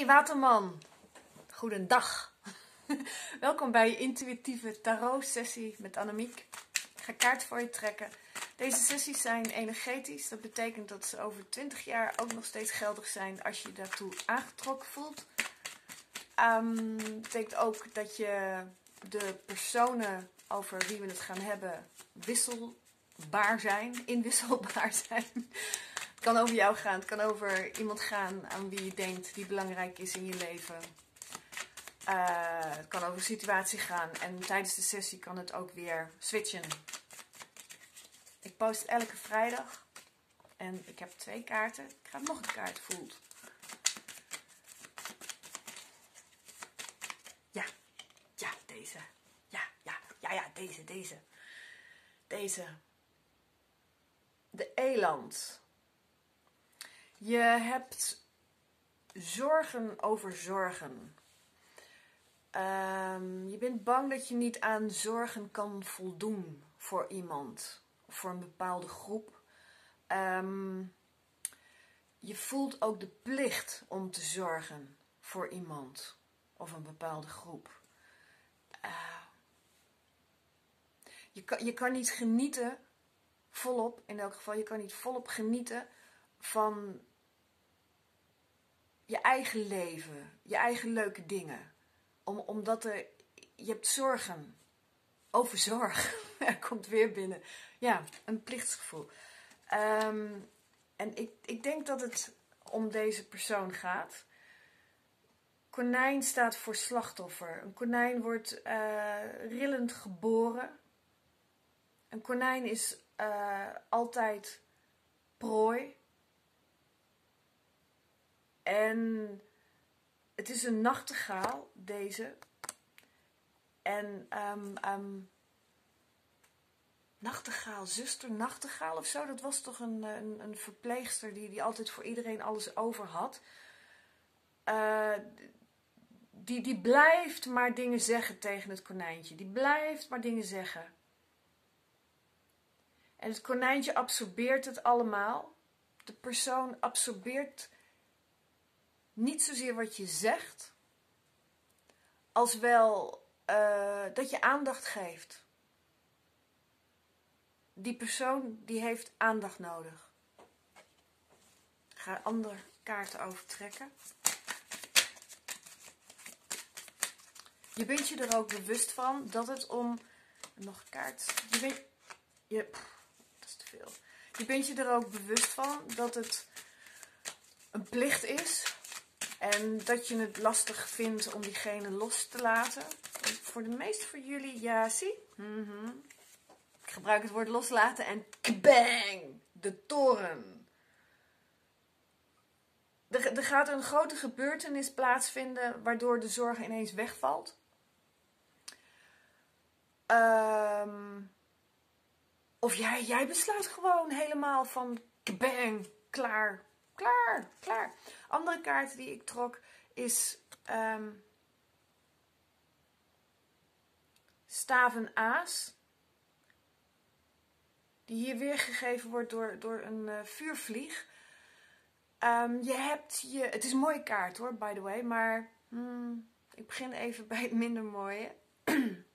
Hey Waterman, goedendag. Welkom bij je intuïtieve tarot sessie met Annemiek. Ik ga kaart voor je trekken. Deze sessies zijn energetisch. Dat betekent dat ze over 20 jaar ook nog steeds geldig zijn als je je daartoe aangetrokken voelt. Um, betekent ook dat je de personen over wie we het gaan hebben wisselbaar zijn, inwisselbaar zijn. Het kan over jou gaan, het kan over iemand gaan aan wie je denkt die belangrijk is in je leven. Uh, het kan over een situatie gaan en tijdens de sessie kan het ook weer switchen. Ik post elke vrijdag en ik heb twee kaarten. Ik ga nog een kaart voelt. Ja, ja, deze. Ja, ja, ja, ja, deze, deze. Deze. De eland. Je hebt zorgen over zorgen. Um, je bent bang dat je niet aan zorgen kan voldoen voor iemand, voor een bepaalde groep. Um, je voelt ook de plicht om te zorgen voor iemand of een bepaalde groep. Uh, je, kan, je kan niet genieten, volop in elk geval, je kan niet volop genieten van je eigen leven, je eigen leuke dingen. Om, omdat er, je hebt zorgen. Over zorg. komt weer binnen. Ja, een plichtsgevoel. Ehm, en ik, ik denk dat het om deze persoon gaat. Konijn staat voor slachtoffer. Een konijn wordt uh, rillend geboren. Een konijn is uh, altijd prooi. En het is een nachtegaal, deze. En um, um, nachtegaal, zuster nachtegaal of zo, dat was toch een, een, een verpleegster die, die altijd voor iedereen alles over had. Uh, die, die blijft maar dingen zeggen tegen het konijntje. Die blijft maar dingen zeggen. En het konijntje absorbeert het allemaal. De persoon absorbeert niet zozeer wat je zegt, als wel uh, dat je aandacht geeft. Die persoon die heeft aandacht nodig. Ik ga andere kaarten overtrekken. Je bent je er ook bewust van dat het om. Nog een kaart. Je bent. Je, dat is te veel. Je bent je er ook bewust van dat het een plicht is en dat je het lastig vindt om diegene los te laten. Voor de meeste van jullie, ja, zie. Mhm. Ik gebruik het woord loslaten en bang, de toren. Er, er gaat een grote gebeurtenis plaatsvinden waardoor de zorg ineens wegvalt. Um, of jij, jij besluit gewoon helemaal van bang, klaar, klaar, klaar. Andere kaart die ik trok is um, staven aas. Die hier weergegeven wordt door, door een uh, vuurvlieg. Um, je hebt je... Het is een mooie kaart hoor, by the way. Maar hmm, ik begin even bij het minder mooie.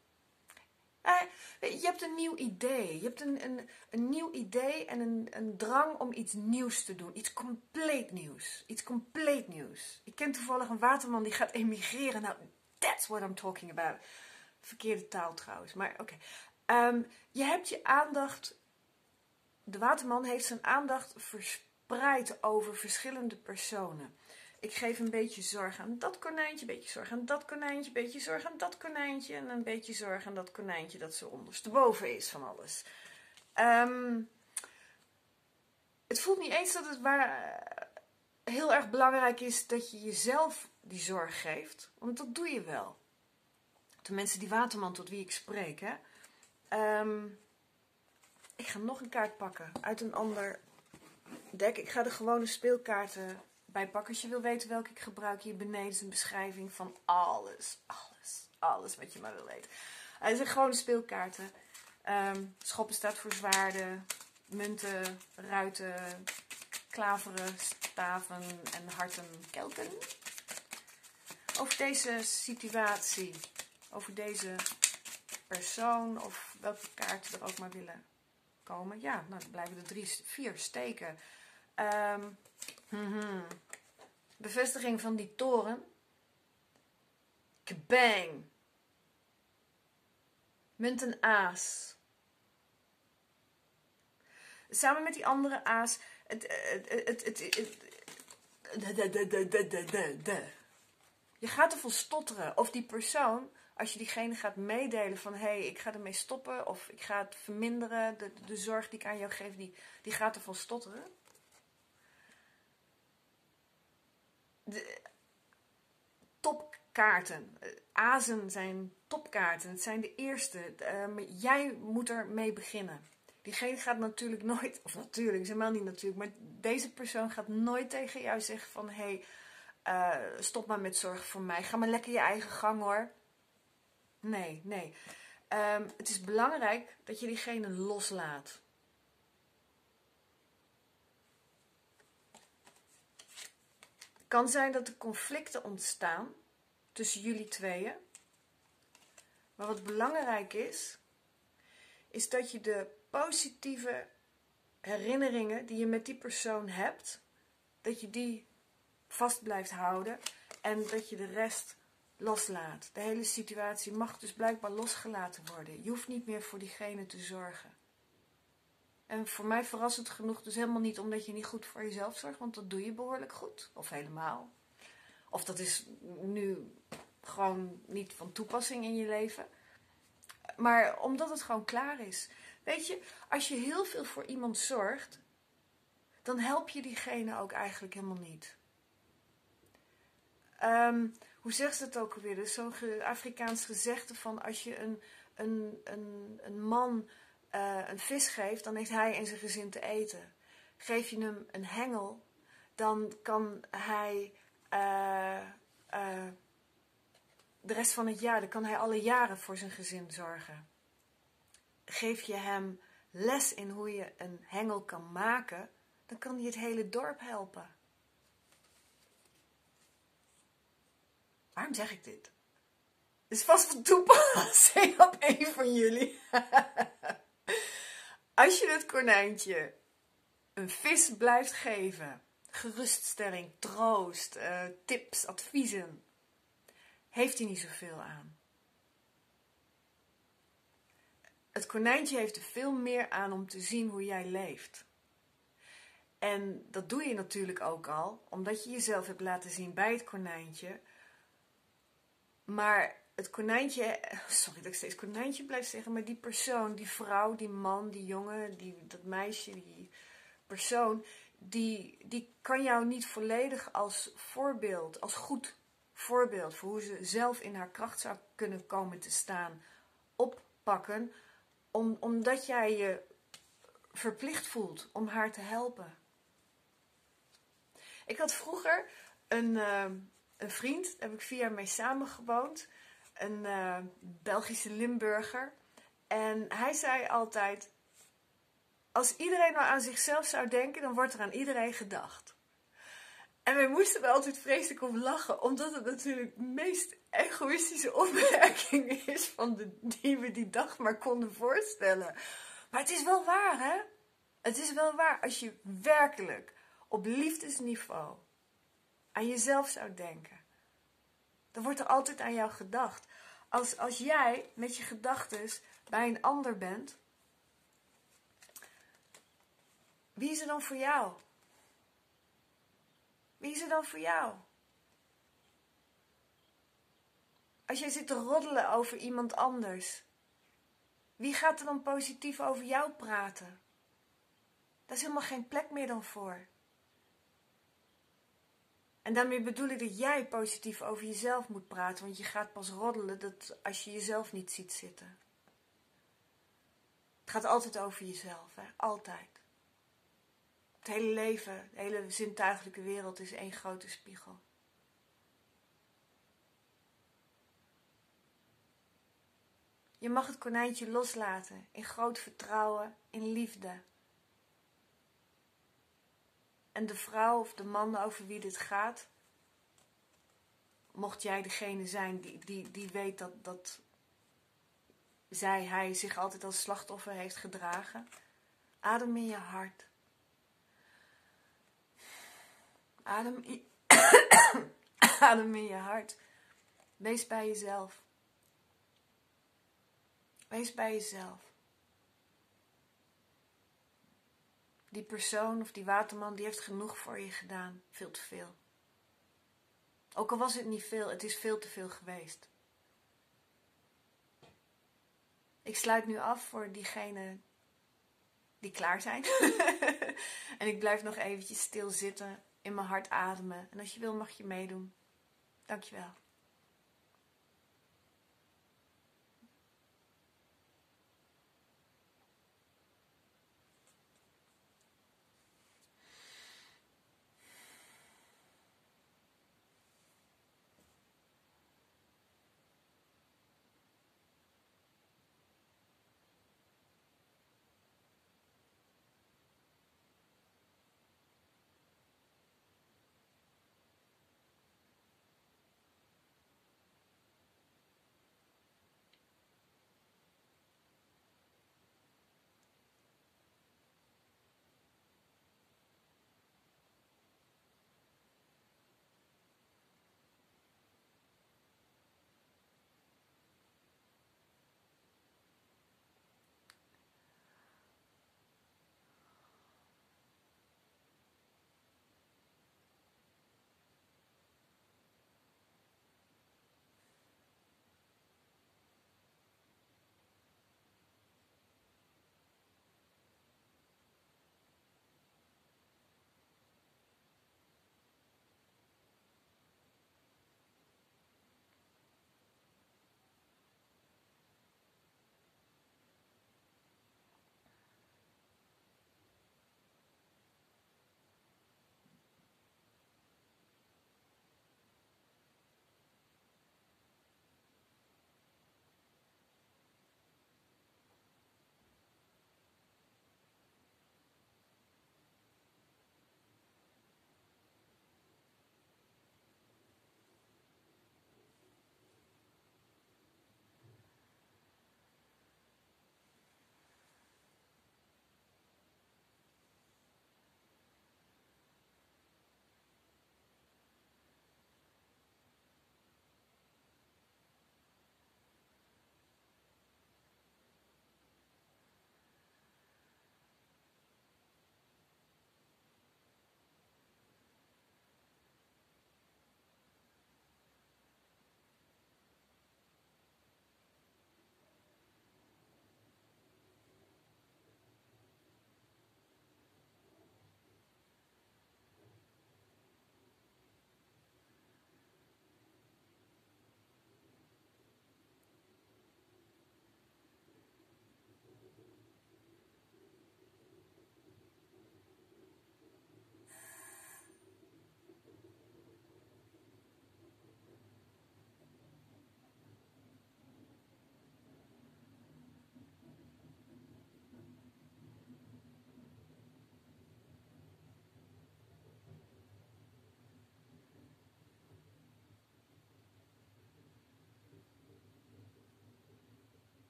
je hebt een nieuw idee. Je hebt een, een, een nieuw idee en een, een drang om iets nieuws te doen. Iets compleet nieuws. Iets compleet nieuws. Ik ken toevallig een waterman die gaat emigreren. Nou, that's what I'm talking about. Verkeerde taal trouwens, maar oké. Ehm, je hebt je aandacht... De waterman heeft zijn aandacht verspreid over verschillende personen. Ik geef een beetje zorg aan dat konijntje, een beetje zorg aan dat konijntje, een beetje zorg aan dat konijntje en een beetje zorg aan dat konijntje dat zo ondersteboven is van alles. Um, het voelt niet eens dat het waar, heel erg belangrijk is dat je jezelf die zorg geeft, want dat doe je wel. De mensen die waterman tot wie ik spreek, hè. Um, ik ga nog een kaart pakken uit een ander dek. Ik ga de gewone speelkaarten bij pakken. Als je wil weten welke ik gebruik, hier beneden is een beschrijving van alles. Alles. Alles wat je maar wil weten. Het zijn gewone speelkaarten. Um, schoppen staat voor zwaarden, munten, ruiten, klaveren, staven en harten, kelken. over deze situatie. Over deze persoon of welke kaarten er ook maar willen komen. Ja, nou dan blijven er drie, vier steken. Um, Bevestiging van die toren. Kabang. Munt een aas. Samen met die andere aas. Het, het, het, het, je gaat ervan stotteren. Of die persoon, als je diegene gaat meedelen van... hé, hey, ik ga ermee stoppen of ik ga het verminderen... de, de zorg die ik aan jou geef, die, die gaat ervan stotteren. De, topkaarten. Azen zijn topkaarten. Het zijn de eerste. jij moet ermee beginnen. Diegene gaat natuurlijk nooit, of natuurlijk, is helemaal niet natuurlijk, maar deze persoon gaat nooit tegen jou zeggen van hé, hey, uh, stop maar met zorgen voor mij. Ga maar lekker je eigen gang hoor. Nee, nee. Um, het is belangrijk dat je diegene loslaat. Kan zijn dat er conflicten ontstaan tussen jullie tweeën. Maar wat belangrijk is, is dat je de positieve herinneringen die je met die persoon hebt, dat je die vast blijft houden en dat je de rest loslaat. De hele situatie mag dus blijkbaar losgelaten worden. Je hoeft niet meer voor diegene te zorgen. En voor mij verrassend genoeg dus helemaal niet omdat je niet goed voor jezelf zorgt, want dat doe je behoorlijk goed. Of helemaal. Of dat is nu gewoon niet van toepassing in je leven. Maar omdat het gewoon klaar is. Weet je, als je heel veel voor iemand zorgt, dan help je diegene ook eigenlijk helemaal niet. Um, hoe zegt het ook? Dus zo'n Afrikaans gezegde van als je een, een, een, een man uh, een vis geeft, dan heeft hij en zijn gezin te eten. Geef je hem een hengel, dan kan hij uh, uh, de rest van het jaar, dan kan hij alle jaren voor zijn gezin zorgen geef je hem les in hoe je een hengel kan maken, dan kan hij het hele dorp helpen. Waarom zeg ik dit? Is vast van toepassing op een van jullie. Als je het konijntje een vis blijft geven, geruststelling, troost, uh, tips, adviezen, heeft hij niet zoveel aan. het konijntje heeft er veel meer aan om te zien hoe jij leeft. En dat doe je natuurlijk ook al, omdat je jezelf hebt laten zien bij het konijntje. Maar het konijntje, sorry dat ik steeds konijntje blijf zeggen, maar die persoon, die vrouw, die man, die jongen, die, dat meisje, die persoon, die, die kan jou niet volledig als voorbeeld, als goed voorbeeld voor hoe ze zelf in haar kracht zou kunnen komen te staan, oppakken om, omdat jij je verplicht voelt om haar te helpen. Ik had vroeger een, uh, een vriend, daar heb ik vier jaar mee samengewoond. Een uh, Belgische Limburger. En hij zei altijd: Als iedereen maar aan zichzelf zou denken, dan wordt er aan iedereen gedacht. En wij moesten er altijd vreselijk om lachen, omdat het natuurlijk de meest egoïstische opmerking is van de, die we die dag maar konden voorstellen. Maar het is wel waar, hè? Het is wel waar als je werkelijk op liefdesniveau aan jezelf zou denken. Dan wordt er altijd aan jou gedacht. Als, als jij met je gedachten bij een ander bent, wie is er dan voor jou? Wie is er dan voor jou? Als jij zit te roddelen over iemand anders, wie gaat er dan positief over jou praten? Daar is helemaal geen plek meer dan voor. En daarmee bedoel ik dat jij positief over jezelf moet praten, want je gaat pas roddelen dat als je jezelf niet ziet zitten. Het gaat altijd over jezelf, hè? altijd. Het hele leven, de hele zintuigelijke wereld is één grote spiegel. Je mag het konijntje loslaten in groot vertrouwen, in liefde. En de vrouw of de man over wie dit gaat, mocht jij degene zijn die, die, die weet dat, dat zij, hij zich altijd als slachtoffer heeft gedragen. Adem in je hart. Adem adem in je hart. Wees bij jezelf. Wees bij jezelf. Die persoon of die waterman die heeft genoeg voor je gedaan. Veel te veel. Ook al was het niet veel, het is veel te veel geweest. Ik sluit nu af voor diegenen die klaar zijn. en ik blijf nog eventjes stil zitten, in mijn hart ademen. En als je wil mag je meedoen. Dankjewel.